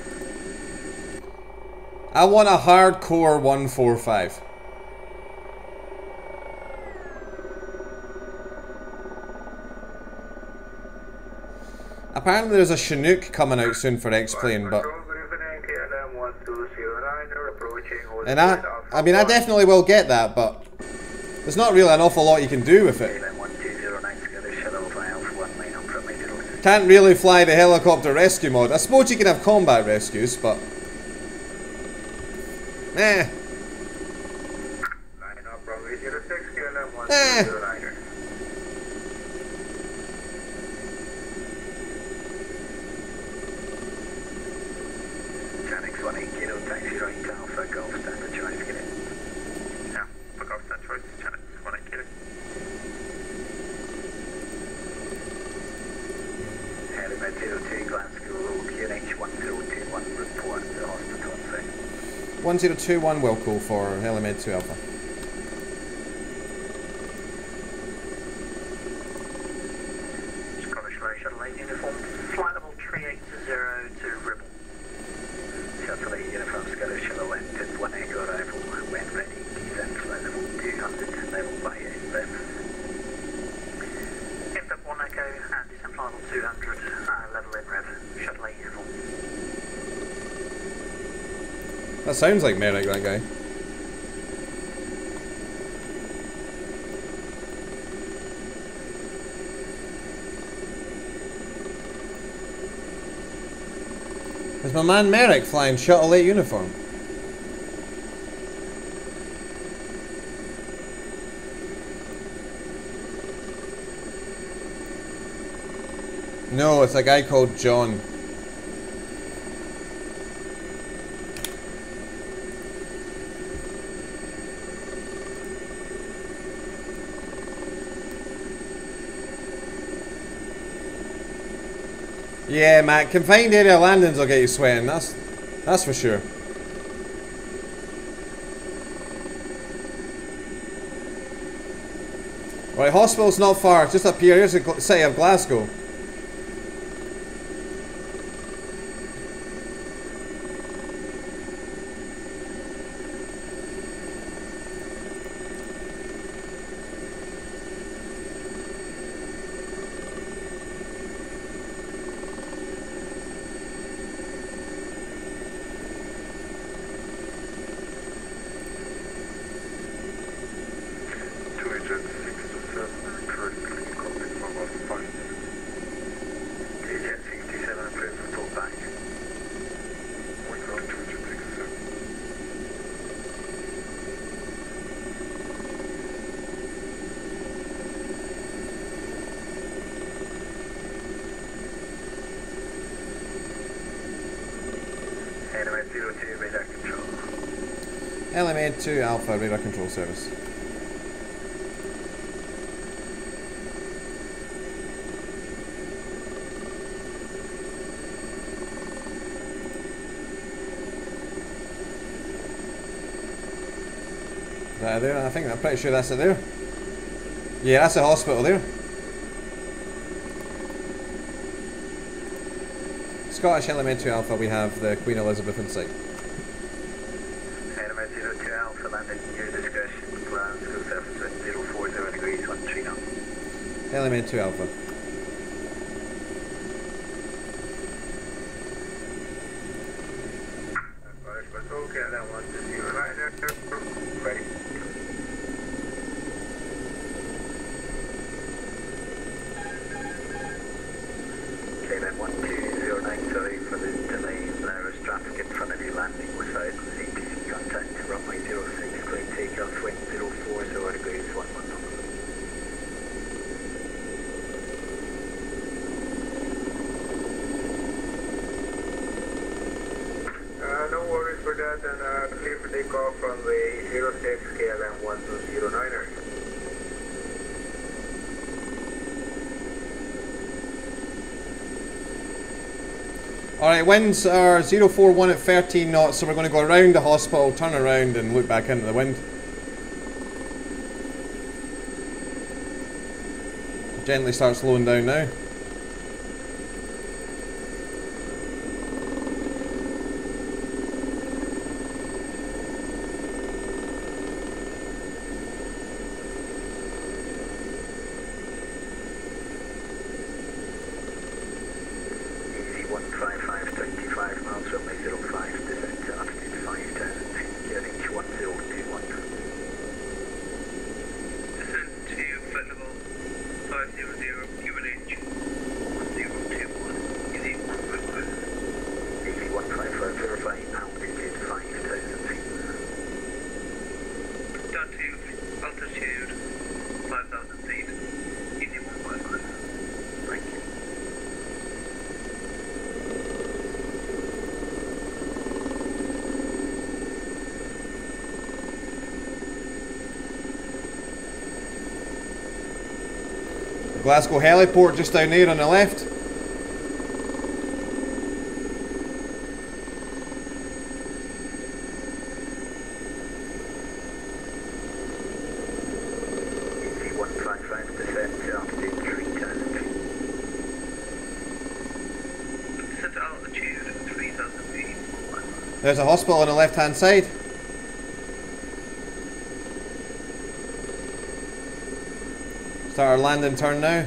I want a hardcore 145. Apparently there's a Chinook coming out soon for X-Plane, but... Control, good evening, KLM 1209, you're approaching. hold And I, I mean, I definitely will get that, but... There's not really an awful lot you can do with it. KLM 1209 Scottish Hello via Alpha 1 line up from Major Ocean. Can't really fly the helicopter rescue mode. I suppose you can have combat rescues, but... Eh. Line up runway 06, KLM Eh. 1209. Janix 180 taxi right Alpha Golf Standard Choice get in. Yeah, look off that choice, Channel 180. Helimed 02 Glasgow QNH 1021 report to hospital on site. 1021 well call for Helimed 2 Alpha. Scottish Line Shuttle 8 uniform, flight level 380 to Ribble. Shuttle 8 uniform, Scottish Shuttle entered 1 Echo arrival, when ready, descent flight level 200, level by InBev. InBev 1 Echo and descent flight level 200, uh, level in rev, Shuttle 8 uniform. That sounds like Merrick, that guy. Is my man Merrick flying Shuttle 8 uniform? No, it's a guy called John. Yeah, Matt, confined area landings will get you sweating, that's that's for sure. Right, hospital's not far, just up here. Here's the city of Glasgow. Two agents, six to seven, currently cockpit from about five. Jet 67 approved, report back. One ground, two agent, six to seven. Helimed 02 radar control. LMA 2 Alpha Radar Control Service. That there? I think I'm pretty sure that's it there. Yeah, that's the hospital there. Scottish Elementary Alpha, we have the Queen Elizabeth in sight. Helimed 02 Alpha landing near discretion. Glasgow surface wind 040 degrees, 1 tree knot. Helimed 2 Alpha. winds are 041 at 13 knots, so we're going to go around the hospital, turn around and look back into the wind. Gently start slowing down now. Glasgow heliport just down there on the left. There's a hospital on the left hand side. Start our landing turn now.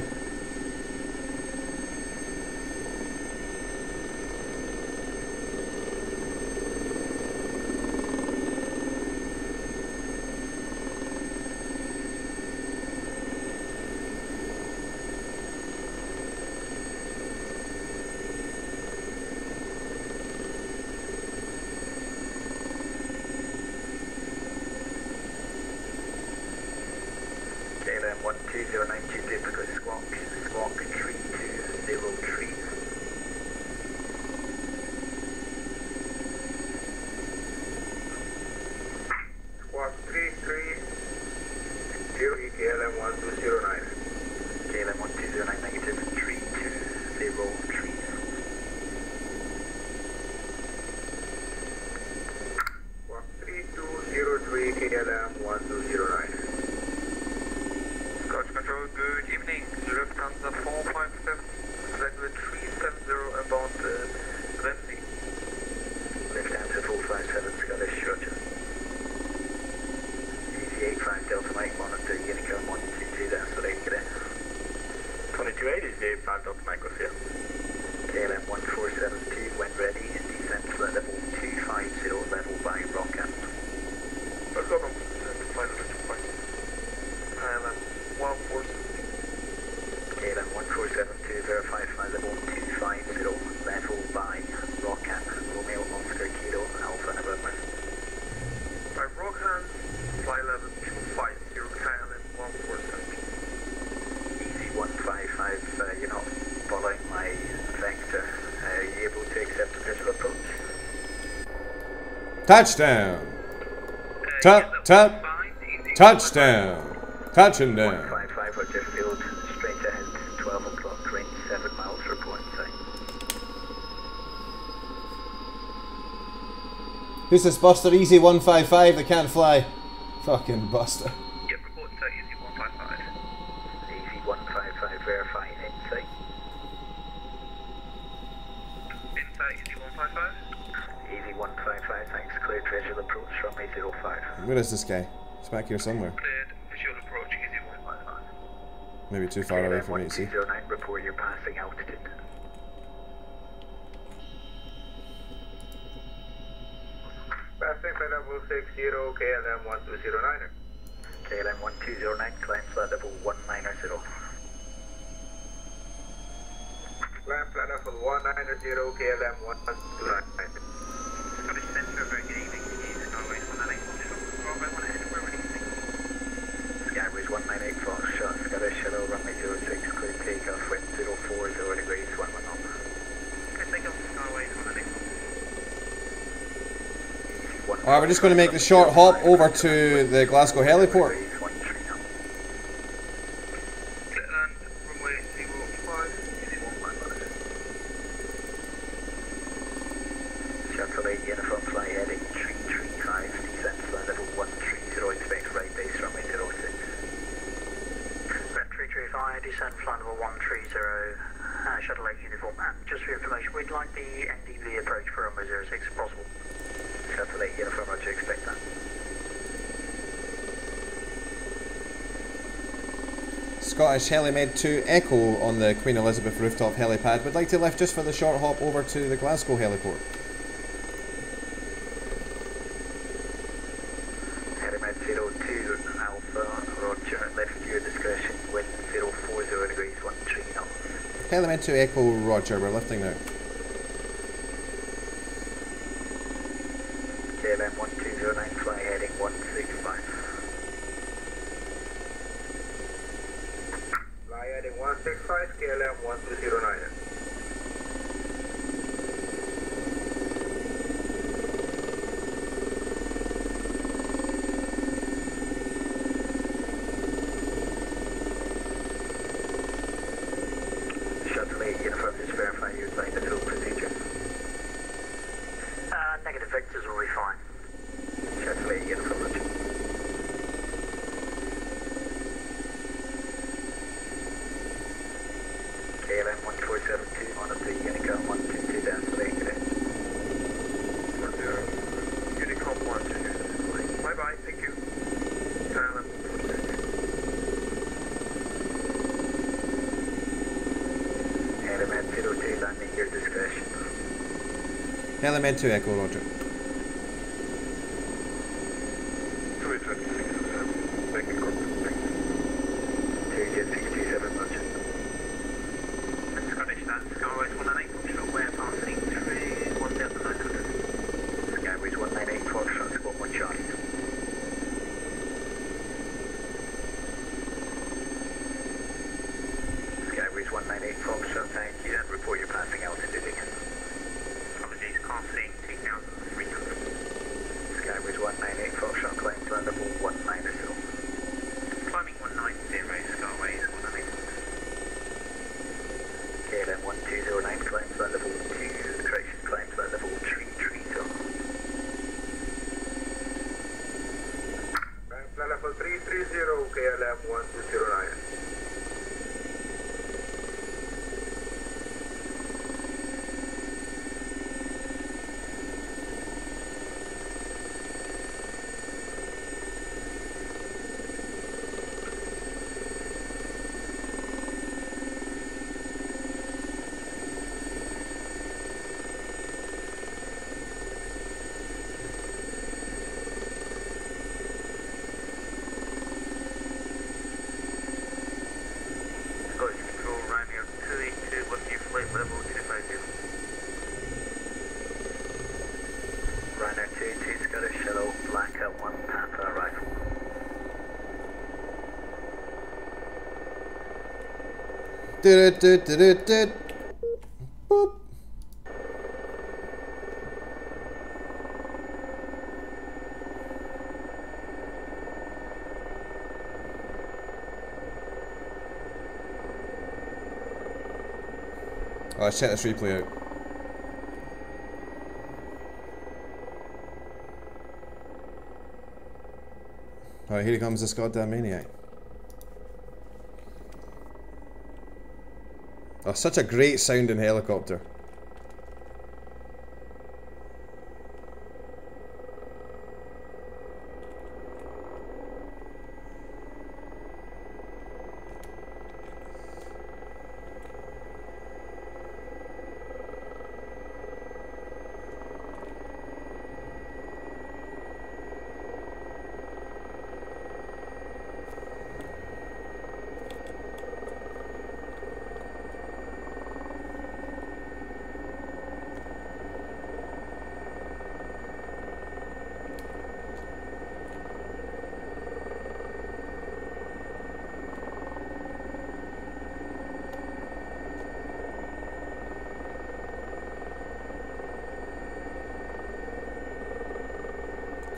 Touchdown. Tu tu touchdown. Touching down. Who's this Buster Easy 155 that can't fly? Fucking Buster. Where's this guy? He's back here somewhere. Maybe too far away from me, see? Passing altitude. 60, KLM 1209. KLM 1209, climb flight level 190. Climb flight level 190, KLM 1209. Alright, we're just going to make the short hop over to the Glasgow heliport. Scottish Helimed 2 Echo on the Queen Elizabeth rooftop helipad would like to lift just for the short hop over to the Glasgow heliport. Helimed 02 Alpha, roger, left your discretion, wind 040 degrees, 13. Helimed 2 Echo Roger, we're lifting now. KLM 1209, fly heading 165. Fly heading 165, KLM 1209. Shuttle 8 uniform, just verify you're playing the full procedure. Uh, negative vectors will be fine. Shuttle 8 uniform, roger. KLM 1472, on up to Unicom 122 down to the cadet. Unicom 122. Bye bye, thank you. KLM 122. Helimed 02, landing your discretion. Helimed 2 Echo Roger. 226, making contact, thanks. 2 jet 627, roger. Scottish, that's Skyways 198, short way passing through 1900. Skyways 198, Foxtrot, squad 1 Charlie. Skyways 198, Foxtrot, thank you, and report your passing altitude again. Apologies, passing 2300. Skyways 198, Foxtrot, climb to level 190. Climbing 190, Skyways 198. KLM 1209, climb to level 2, correction, climb to level 332. Flight level 330, KLM 1209. Scottish Control, Romeo 282, what's your flight level 250? Runner 22, Scottish Shuttle, Blackout 1, Panther Rifle. Boop. Oh, let's check this replay out. Alright, here comes, this goddamn maniac. Oh, such a great sounding helicopter.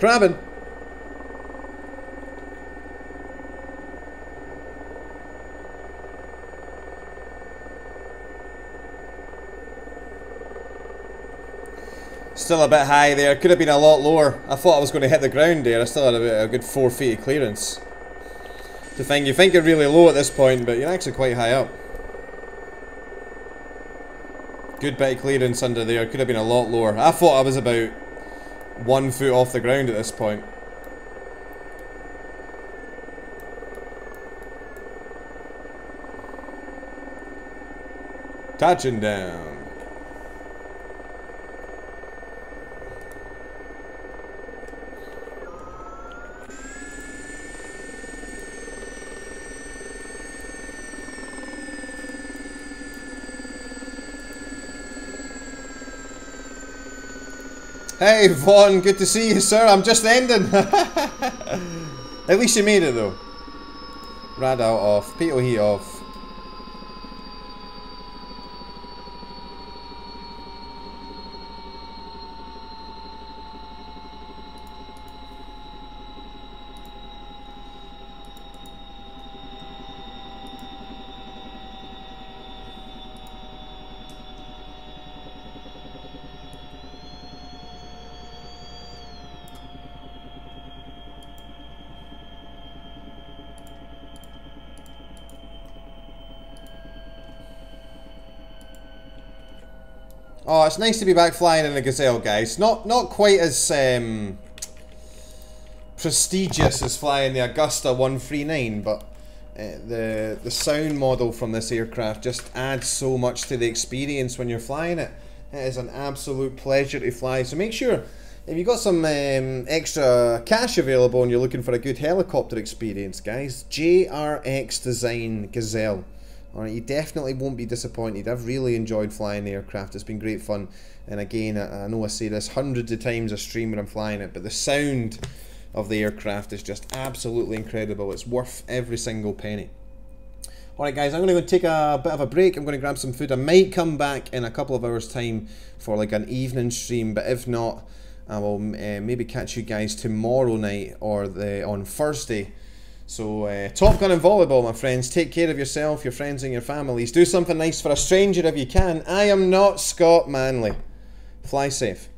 Crabbing! Still a bit high there. Could have been a lot lower. I thought I was going to hit the ground there. I still had a, a good four feet of clearance. the thing. You think you're really low at this point, but you're actually quite high up. Good bit of clearance under there. Could have been a lot lower. I thought I was about one foot off the ground at this point. Touching down. Hey Vaughn, good to see you, sir. I'm just ending. <laughs> At least you made it though. Rad alt off, pitot heat off. Oh, it's nice to be back flying in a Gazelle, guys. Not not quite as um, prestigious as flying the Agusta 139, but uh, the the sound model from this aircraft just adds so much to the experience when you're flying it. It is an absolute pleasure to fly. So make sure if you've got some um, extra cash available and you're looking for a good helicopter experience, guys, JRX Design Gazelle. Alright, you definitely won't be disappointed. I've really enjoyed flying the aircraft. It's been great fun. And again, I, I know I say this hundreds of times a stream when I'm flying it, but the sound of the aircraft is just absolutely incredible. It's worth every single penny. Alright guys, I'm going to go take a bit of a break. I'm going to grab some food. I might come back in a couple of hours time for like an evening stream, but if not, I will uh, maybe catch you guys tomorrow night or the on Thursday so, uh, Top Gun and volleyball, my friends. Take care of yourself, your friends, and your families. Do something nice for a stranger if you can. I am not Scott Manley. Fly safe.